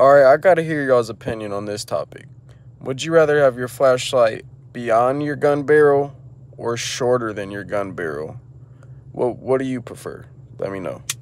All right, I got to hear y'all's opinion on this topic. Would you rather have your flashlight beyond your gun barrel or shorter than your gun barrel? What what do you prefer? Let me know.